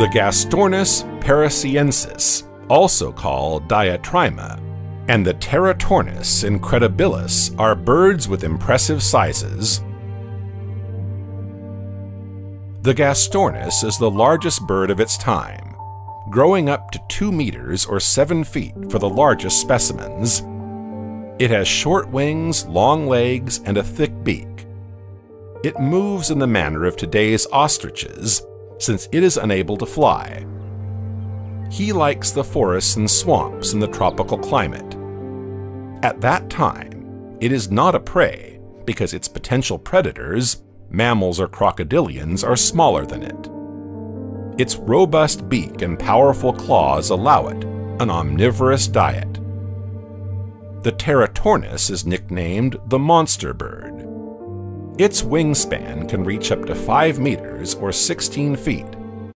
The Gastornis parisiensis, also called diatryma, and the Teratornis incredibilis are birds with impressive sizes. The Gastornis is the largest bird of its time, growing up to 2 meters or 7 feet for the largest specimens. It has short wings, long legs, and a thick beak. It moves in the manner of today's ostriches, since it is unable to fly. He likes the forests and swamps in the tropical climate. At that time, it is not a prey because its potential predators, mammals or crocodilians, are smaller than it. Its robust beak and powerful claws allow it an omnivorous diet. The Teratornis is nicknamed the monster bird. Its wingspan can reach up to 5 meters or 16 feet,